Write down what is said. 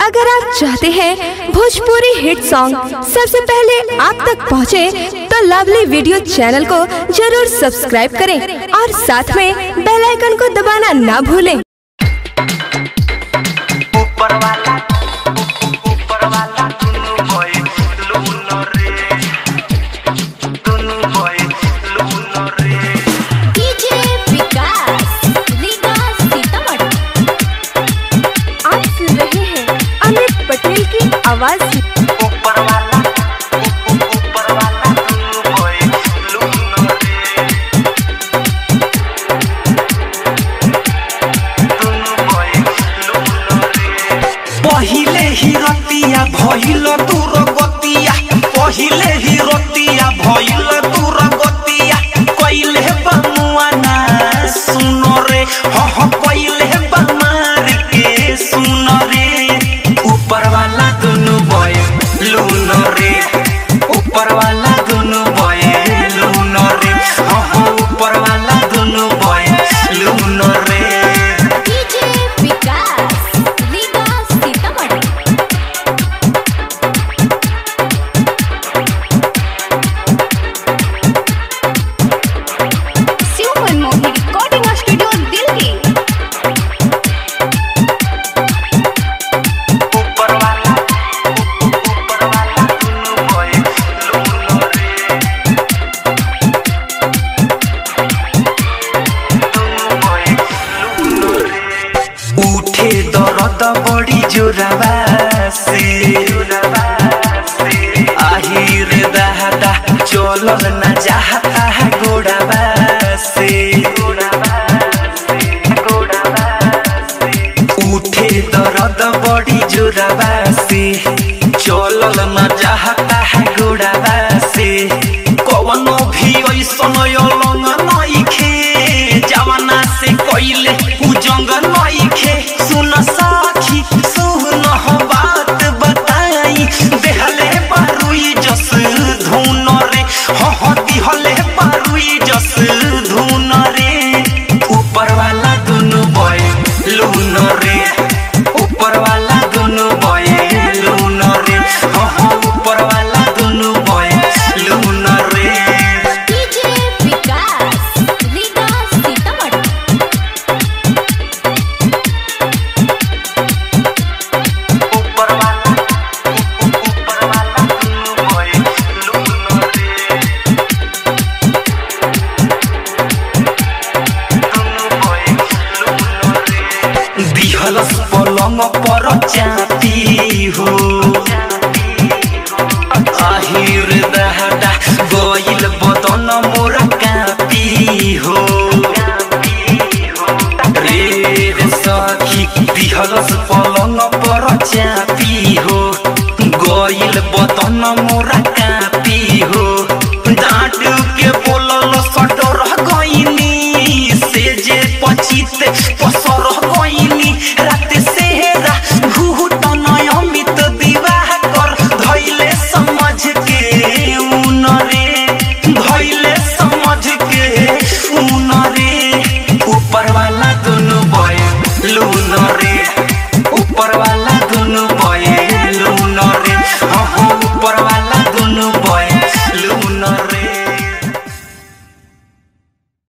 अगर आप चाहते हैं भोजपुरी हिट सॉन्ग सबसे पहले आप तक पहुँचे, तो लवली वीडियो चैनल को ज़रूर सब्सक्राइब करें और साथ में बेल आइकन को दबाना ना भूलें। आवाज़ पहिले ही रतिया भइल दूर गतिया पहिले ही उठे दर्द बड़ी जोराबा से जोराबा से आही रे दादा चलल न जाता है गोड़ाबा से गोड़ाबा दिहलस पलंग पर चाती हो আহিर दहडा गइल बदन मोर कापी हो रे सखी दिहलस पलंग पर चापी हो गइल बदन मोर कापी हो डाँट के बोलल सटर गइनी से जे पचित